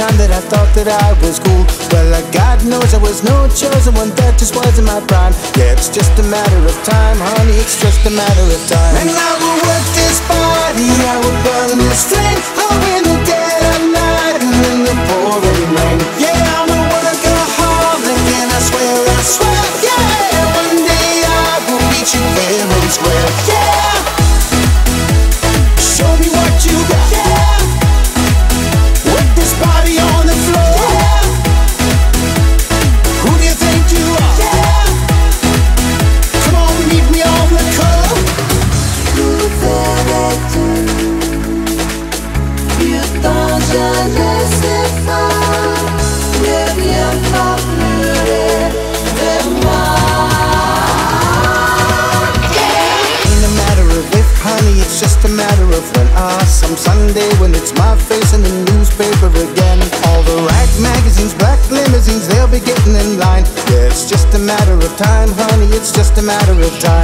time that I thought that I was cool. Well, uh, God knows I was no chosen one That just wasn't my prime. Yeah, it's just a matter of time, honey It's just a matter of time. And I will work this body I will burn this flame Oh, in the day time, honey, it's just a matter of time.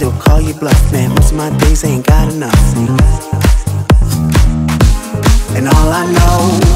days, it'll call you bluff, man. Most of my days ain't got enough. And all I know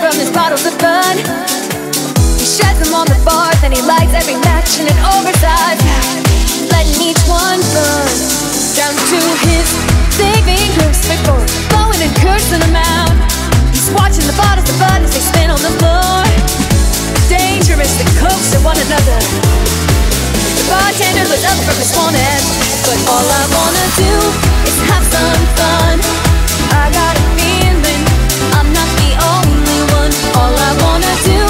from his bottles of fun He sheds them on the bar, then he lights every match in an oversized. Letting each one burn down to his saving grace. Before blowing and cursing them out. He's watching the bottles of fun as they spin on the floor. Dangerous, they coax at one another. The bartender lit up from his morning But all I wanna do is have some fun. I gotta all I wanna do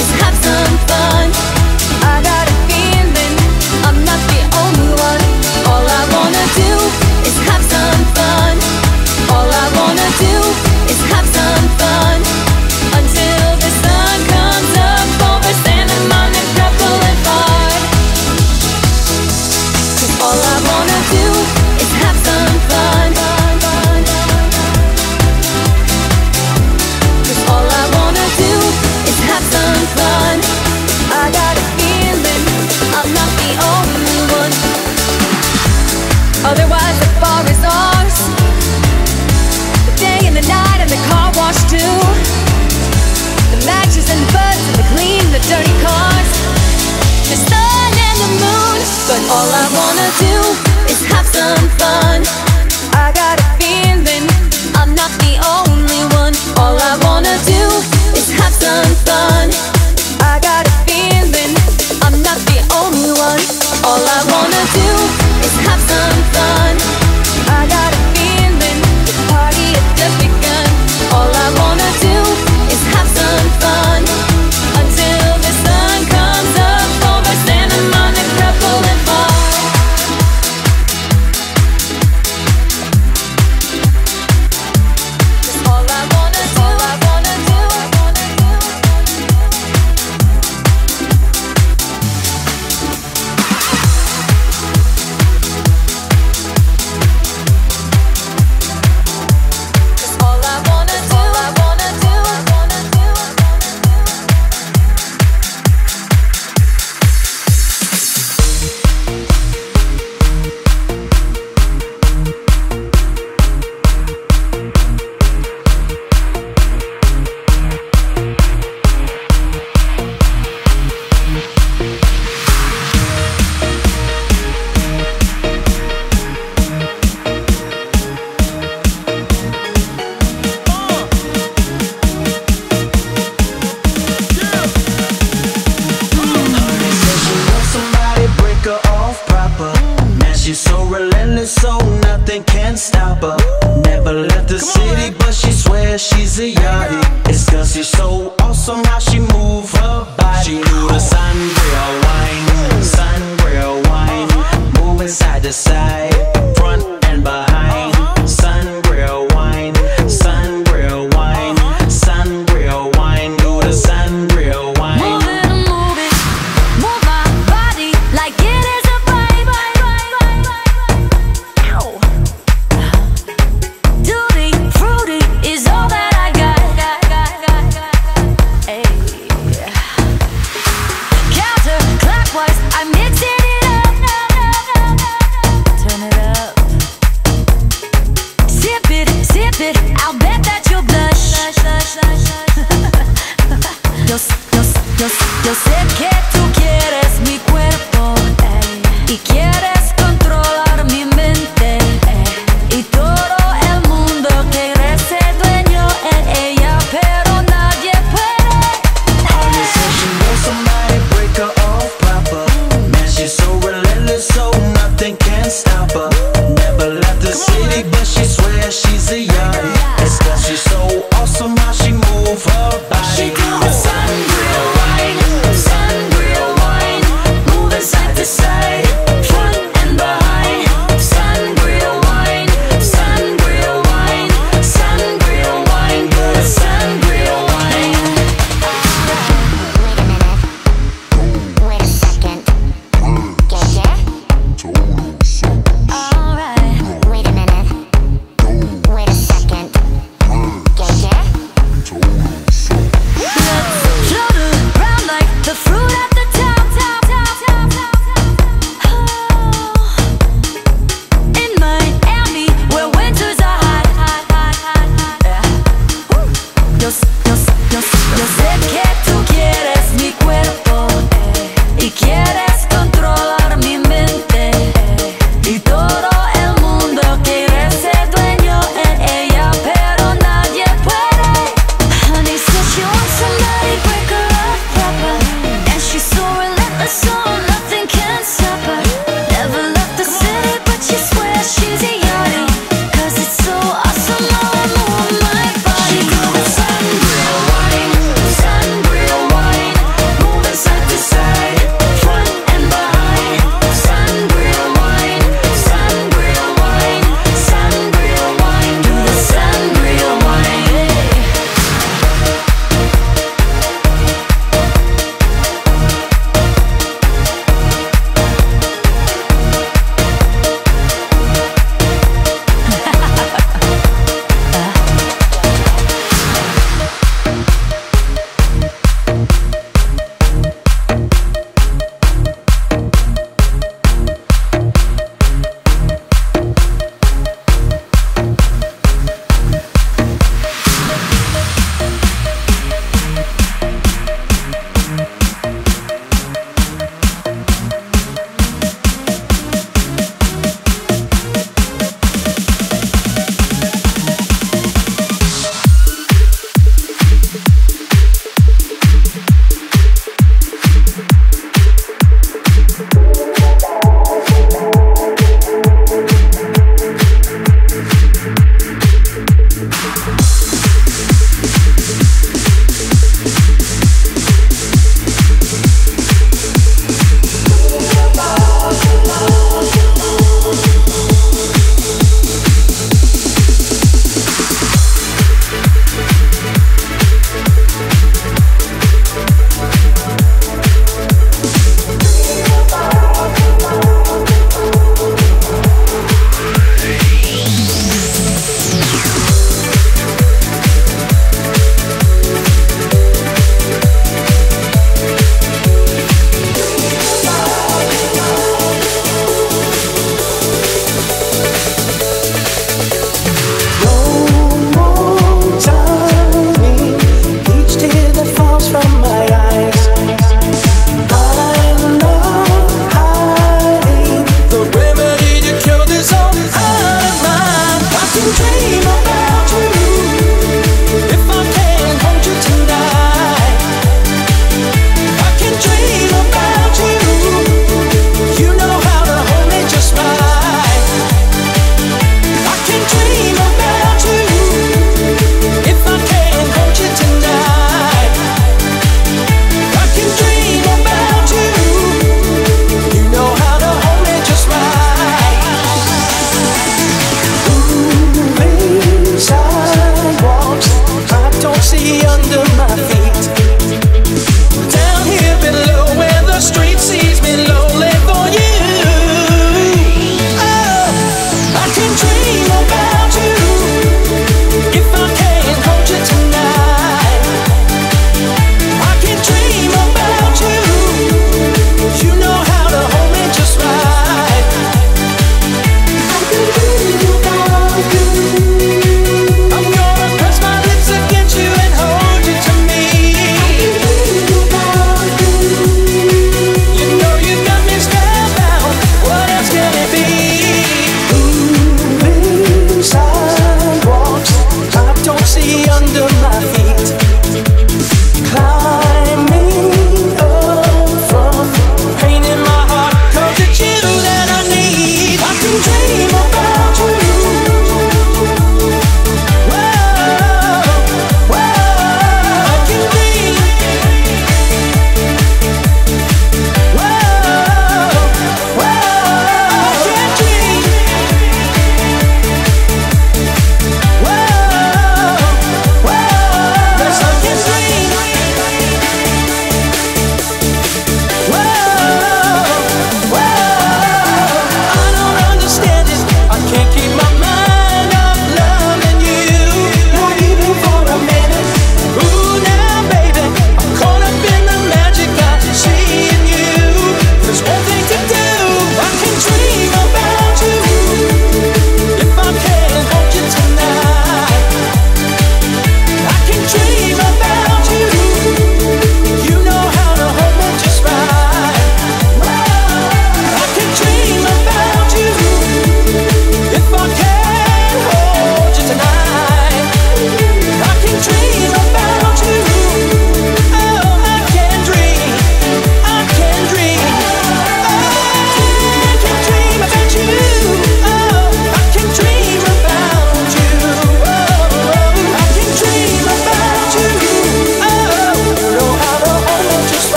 is have some fun. All I wanna do is have some fun. I got a feeling I'm not the only one. All I wanna do is have some fun. I got a feeling I'm not the only one. All I wanna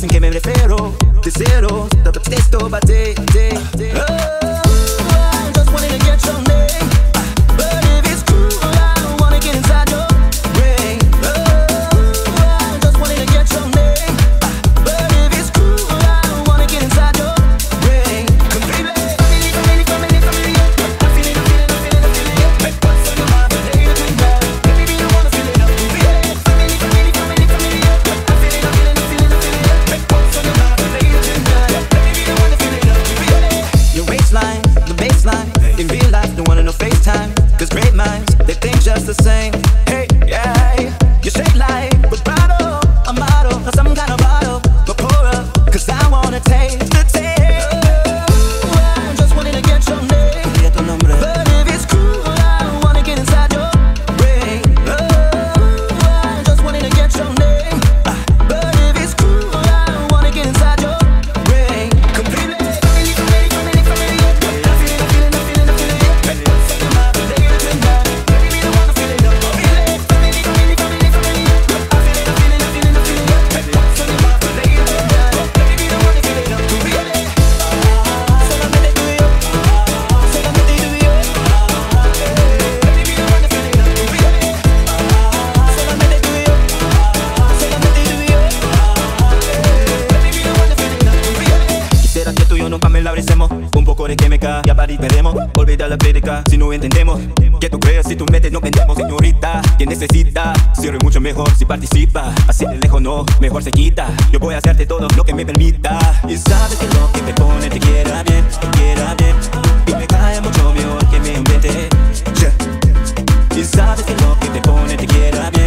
dicen que me refiero de ceros, tanto texto, bate Recuerda que tú y yo nunca me la brecemos Un poco de química, ya para perdemos. Olvida la crítica, si no entendemos. Que tú creas si tú metes, no vendemos Señorita, ¿Quién necesita Sirve mucho mejor si participa. Así de lejos no, mejor se quita. Yo voy a hacerte todo lo que me permita. Y sabes que lo que me pone te quiera bien Te quiera bien. Y me cae mucho mejor que me invente. Yeah. Y sabes que lo que te pone te quiera bien.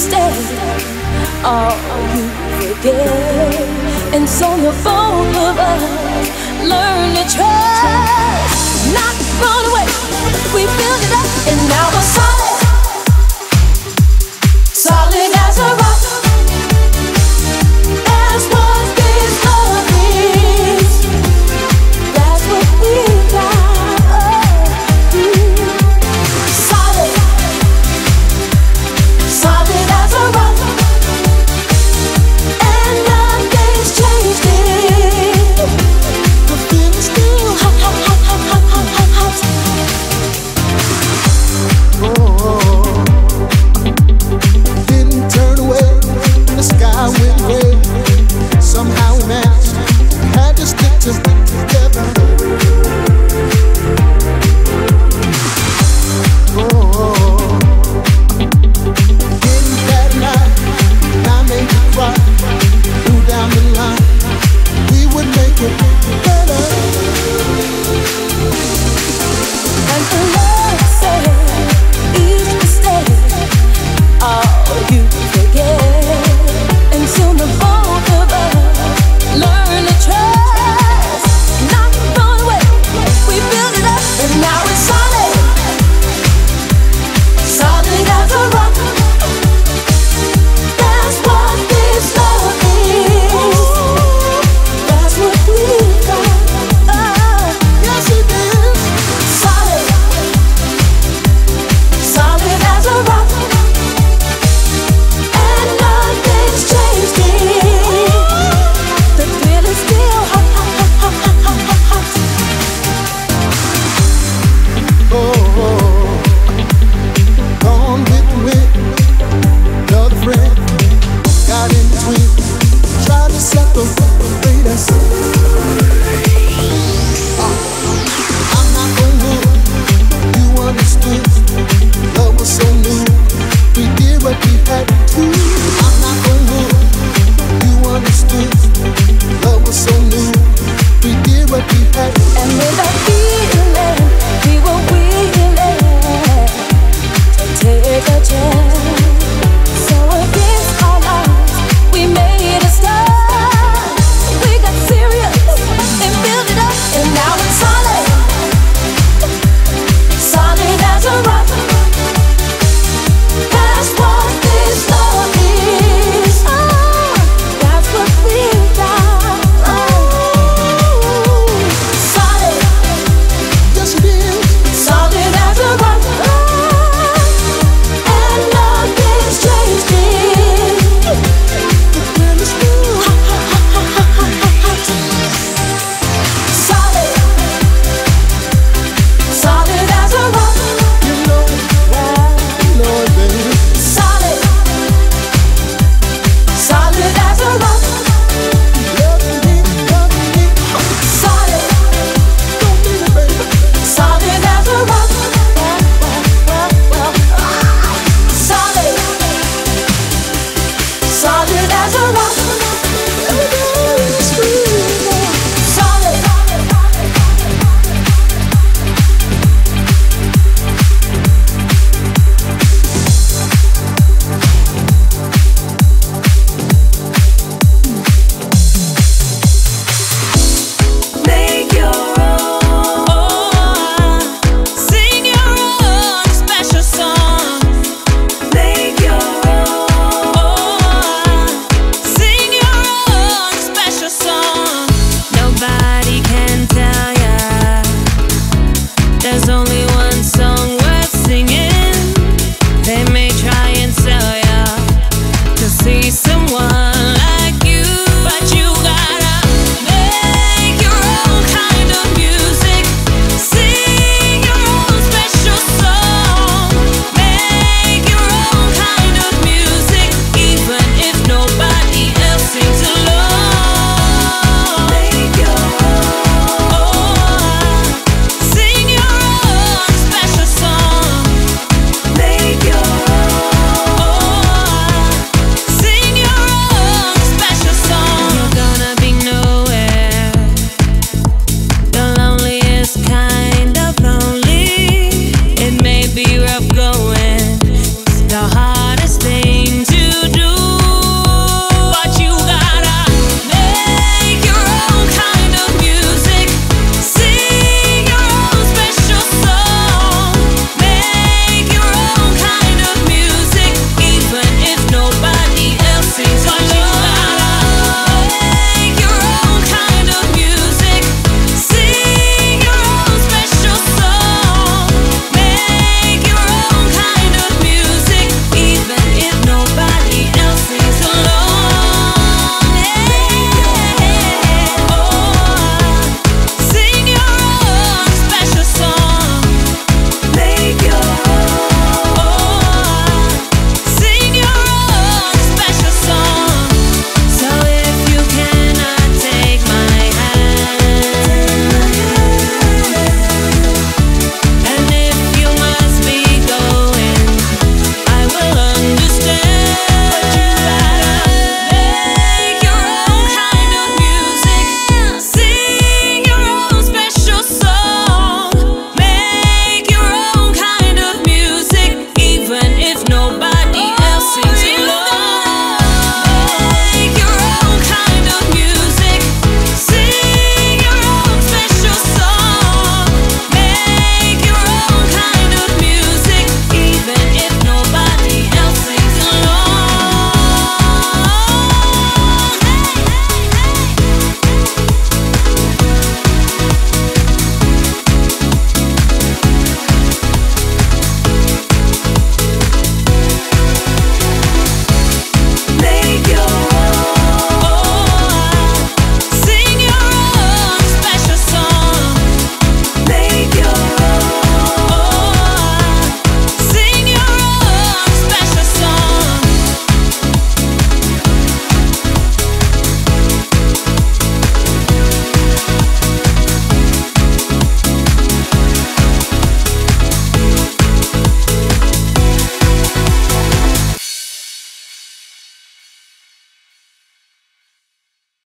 mistake. Oh, you forget. And so the both of us learn to trust. Not run away. We build it up, and now we're solid.